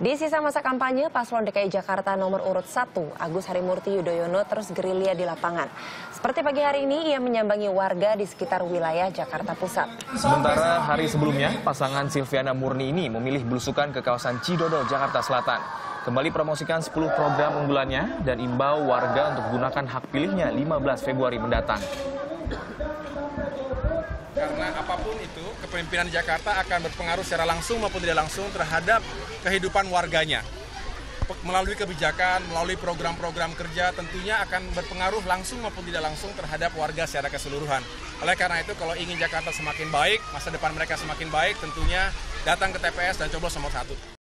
Di sisa masa kampanye, paslon DKI Jakarta nomor urut 1, Agus Harimurti Yudhoyono terus gerilya di lapangan. Seperti pagi hari ini, ia menyambangi warga di sekitar wilayah Jakarta Pusat. Sementara hari sebelumnya, pasangan Silviana Murni ini memilih belusukan ke kawasan Cidodo, Jakarta Selatan. Kembali promosikan 10 program unggulannya dan imbau warga untuk gunakan hak pilihnya 15 Februari mendatang. Apa pun itu, kepemimpinan Jakarta akan berpengaruh secara langsung maupun tidak langsung terhadap kehidupan warganya. Melalui kebijakan, melalui program-program kerja tentunya akan berpengaruh langsung maupun tidak langsung terhadap warga secara keseluruhan. Oleh karena itu, kalau ingin Jakarta semakin baik, masa depan mereka semakin baik, tentunya datang ke TPS dan coblos nomor satu.